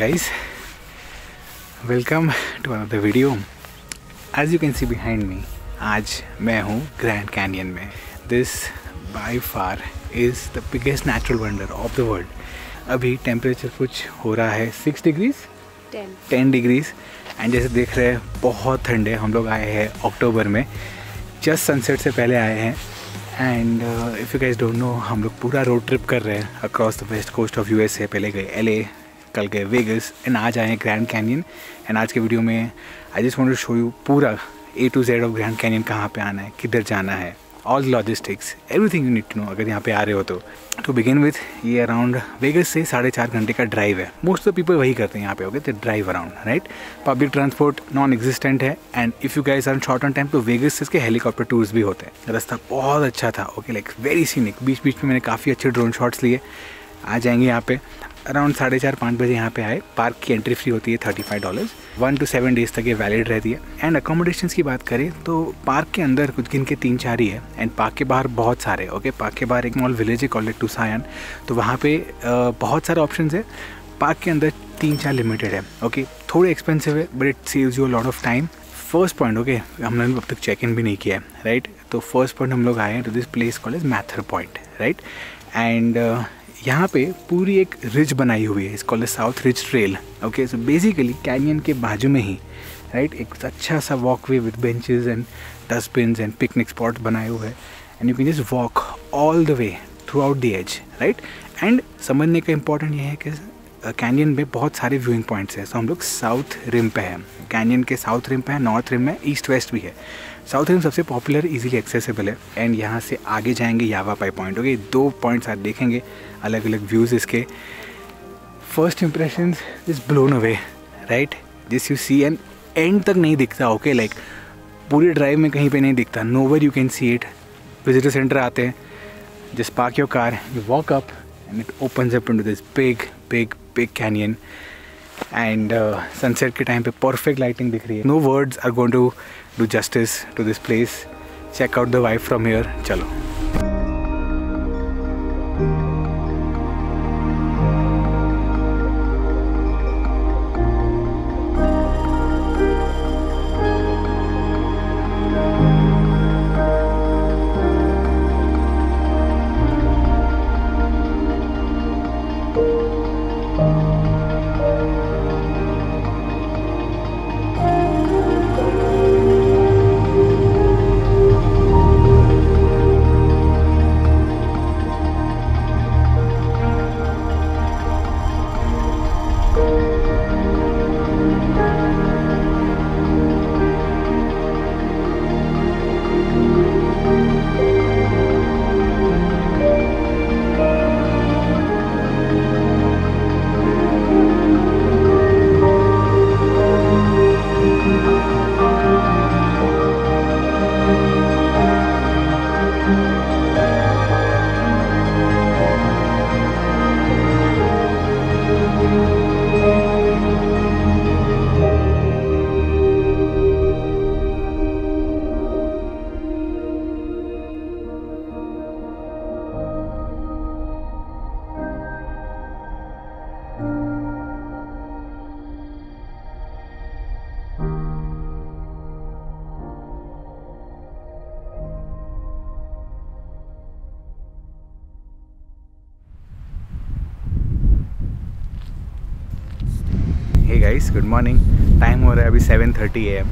guys. Welcome to another video. As you can see behind me आज मैं हूँ Grand Canyon में. This by far is the biggest natural wonder of the world अभी temperature कुछ हो रहा है six degrees ten degrees and जैसे देख रहे हैं बहुत ठंडे हम लोग आए हैं अक्टूबर में. जस्ट सनसेट से पहले आए हैं. And if you guys don't know हम लोग पूरा रोड ट्रिप कर रहे हैं across the west coast of USA पहले गए एलए कल गए वेगस एंड आज आए ग्रैंड कैनियन एंड आज के वीडियो में I just want to show you पूरा A to Z of Grand Canyon कहाँ पे आना है, किधर जाना है all logistics everything you need to know अगर यहाँ पे आ रहे हो तो. टू बिगिन विथ ये अराउंड वेगस से साढ़े चार घंटे का ड्राइव है. मोस्ट ऑफ़ पीपल वही करते हैं यहाँ पे ओके तो drive around right public transport non existent है. And if you guys are short on time तो वेगस से इसके हेलीकॉप्टर टूर्स भी होते हैं. रास्ता बहुत अच्छा था ओके लाइक वेरी सीनिक बीच बीच में मैंने काफ़ी अच्छे ड्रोन शॉट्स लिए. आ जाएँगे यहाँ पे. अराउंड साढ़े चार, पाँच बजे यहाँ पे आए। पार्क की एंट्री फ्री होती है thirty five dollars one to seven days तक ये वैलिड रहती है। एंड अकोमोडेशन की बात करें तो पार्क के अंदर कुछ गिन के तीन चार ही है। एंड पार्क के बाहर बहुत सारे ओके पार्क के बाहर एक मॉल विलेज है कॉलेज टू सायन तो वहाँ पे बहुत सारे ऑप्शन है। पार्क के अंदर तीन चार लिमिटेड है ओके थोड़े एक्सपेंसिव है but it saves you lot of time first point okay हमने अब तक चेक इन भी नहीं किया है राइट तो फ़र्स्ट पॉइंट हम लोग आए हैं to this place called as Mather point right and यहाँ पे पूरी एक रिज बनाई हुई है is call south ridge trail okay so basically canyon के बाजू में ही राइट right? एक अच्छा सा walk way with benches and dustbin and picnic spot बनाए हुए हैं। And you can just walk all the way throughout the edge right and समझने का इंपॉर्टेंट ये है कि कैनियन में बहुत सारे व्यूइंग पॉइंट्स हैं। सो हम लोग साउथ रिम पे हैं। कैनियन के साउथ रिम पे है नॉर्थ रिम में ईस्ट वेस्ट भी है। साउथ रिम सबसे पॉपुलर इजीली एक्सेसिबल है। एंड यहाँ से आगे जाएँगे यावा पाई पॉइंट ओके दो पॉइंट्स आप देखेंगे अलग अलग व्यूज़ इसके। First impression is blown away right जिस यू सी एंड एंड तक नहीं दिखता ओके लाइक पूरे ड्राइव में कहीं पे नहीं दिखता। Nowhere you can see it visitor center आते हैं। Just park your car you walk up and it opens up into this big big big canyon and sunset के टाइम पे परफेक्ट लाइटिंग दिख रही है। No words are going to do justice to this place check out the wife from here चलो। Guys good morning time हो रहा है अभी 7:30 thirty a m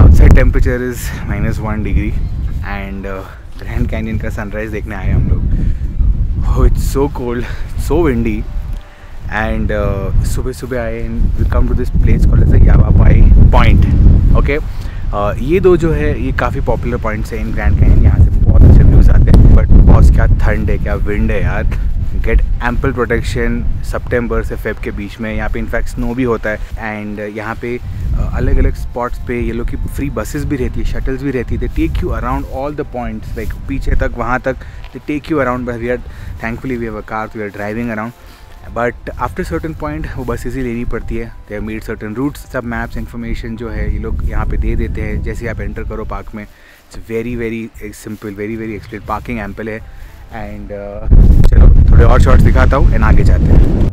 outside temperature is minus one degree and Grand Canyon का sunrise देखने आए हम लोग. It's so cold so windy and सुबह सुबह आए and come to this place call as Yavapai point okay ये दो जो है, ये काफ़ी पॉपुलर पॉइंट्स हैं इन ग्रैंड कैनियन यहाँ से बहुत अच्छे व्यूज़ आते हैं बट बहुत क्या ठंड है, क्या विंड है यार. गेट एम्पल प्रोटेक्शन सितंबर से फेब के बीच में। यहाँ पे इनफैक्ट स्नो भी होता है एंड यहाँ पे अलग अलग स्पॉट्स पे ये लोग की फ्री बसेस भी रहती है शटल्स भी रहती है। They take you around all the points like पीछे तक, वहाँ तक they take you around we are thankfully we have car we are driving around but after certain point वो बसेस ही लेनी पड़ती है। दे मीट सर्टन रूट्स सब मैप्स इन्फॉर्मेशन जो है, ये लोग यहाँ पे दे देते हैं। जैसे आप एंटर करो पार्क में it's very very simple very very explain parking ample है। एंड थोड़े और शॉर्ट्स दिखाता हूँ एंड आगे जाते हैं।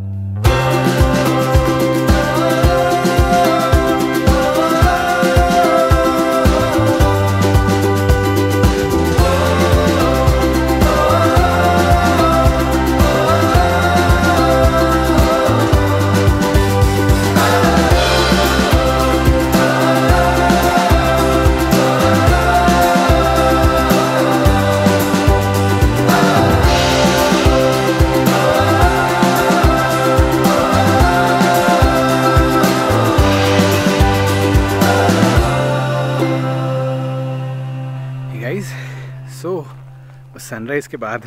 सो so, सनराइज़ के बाद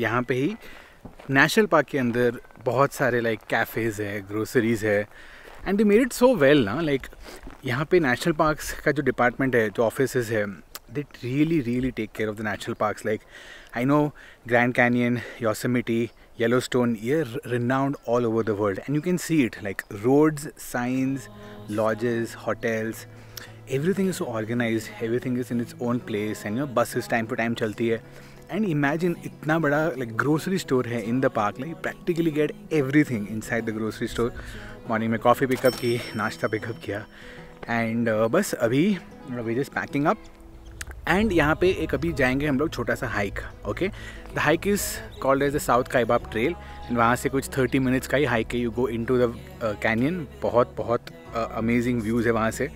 यहाँ पे ही नेशनल पार्क के अंदर बहुत सारे लाइक कैफ़ेज़ है ग्रोसरीज़ है and they made it so well ना लाइक यहाँ पे नेशनल पार्क्स का जो डिपार्टमेंट है जो ऑफ़िस है they really really take care of the national parks like I know Grand Canyon Yosemite Yellowstone, you're renowned all over the world, and you can see it like roads, signs, lodges, hotels. Everything is organise everything is in its own place and no बस इस time to time चलती है. And imagine इतना बड़ा like grocery store है in the park like practically get everything inside the grocery store morning में coffee pickup की नाश्ता पिकअप किया. एंड uh, बस अभी we just packing up and यहाँ पे एक अभी जाएँगे हम लोग छोटा सा hike okay the hike is called as the south Kaibab trail and वहाँ से कुछ थर्टी मिनट्स का ही हाइक है. You go into the canyon बहुत बहुत uh, अमेजिंग व्यूज़ है वहाँ से.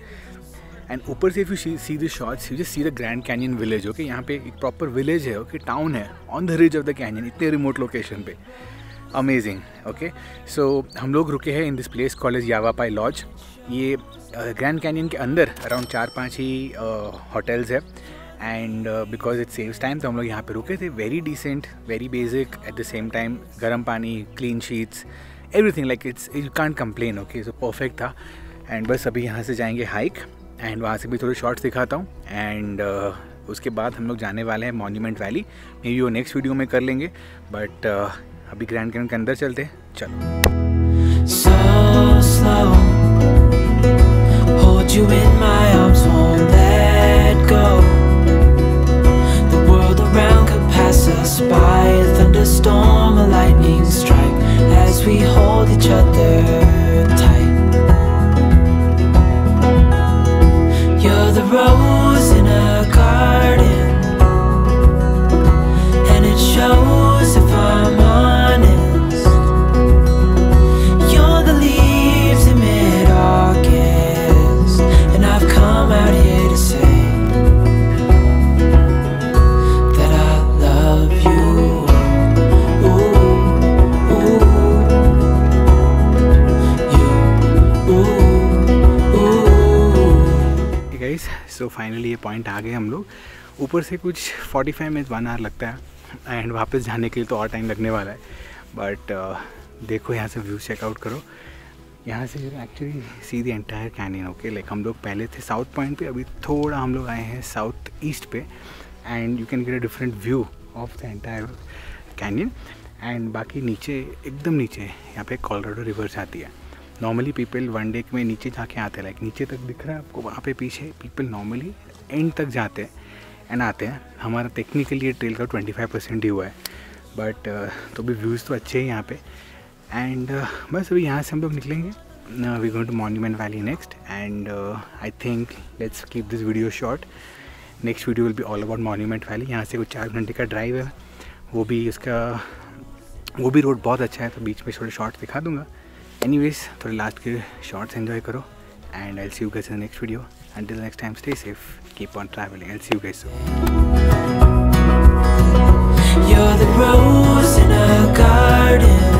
एंड ऊपर से if you see the shorts you just see the Grand Canyon village okay यहाँ पे एक प्रॉपर विलेज है ओके टाउन है on the ridge of the canyon इतने रिमोट लोकेशन पे। अमेजिंग ओके सो हम लोग रुके हैं in this place called as Yavapai lodge ये ग्रैंड uh, कैनियन के अंदर अराउंड चार पाँच ही होटल्स uh, है। And because it saves time तो हम लोग यहाँ पे रुके थे। Very decent very basic at the same time गर्म पानी clean sheets everything like it's you can't complain okay so perfect था। एंड बस अभी यहाँ से जाएँगे हाइक एंड वहाँ से भी थोड़े शॉर्ट्स दिखाता हूँ एंड uh, उसके बाद हम लोग जाने वाले हैं मॉन्यूमेंट वैली मे वी वो नेक्स्ट वीडियो में कर लेंगे बट uh, अभी ग्रैंड कैन के अंदर चलते हैं। चलो। सो फाइनली ये पॉइंट आ गए हम लोग। ऊपर से कुछ 45 मिनट वन आवर लगता है एंड वापस जाने के लिए तो और टाइम लगने वाला है। बट uh, देखो यहाँ से व्यू चेकआउट करो। यहाँ से actually see the entire canyon okay like हम लोग पहले थे साउथ पॉइंट पे अभी थोड़ा हम लोग आए हैं साउथ ईस्ट पे। And you can get a different view of the entire canyon and बाकी नीचे एकदम नीचे यहाँ पे कॉलराडो रिवर जाती है। नॉर्मली पीपल वन डे में नीचे जाके आते हैं लाइक नीचे तक दिख रहा है आपको वहाँ पे पीछे पीपल नॉर्मली एंड तक जाते हैं एंड आते हैं। हमारा टेक्निकली ये ट्रेल का ट्वेंटी फाइव परसेंट ही हुआ है बट uh, तो भी व्यूज़ तो अच्छे हैं यहाँ पे। एंड uh, बस अभी यहाँ से हम लोग निकलेंगे। We going to Monument Valley next and I think let's keep this video short next video will be all about Monument Valley यहाँ से कुछ चार घंटे का ड्राइव है। वो भी उसका वो भी रोड बहुत अच्छा है तो बीच में थोड़े शॉर्ट दिखा दूँगा। एनीवेज थोड़े लास्ट के शॉर्ट्स एंजॉय करो and I see you guys in next video until next time stay safe keep on traveling i'll see you guys soon you're the rose in a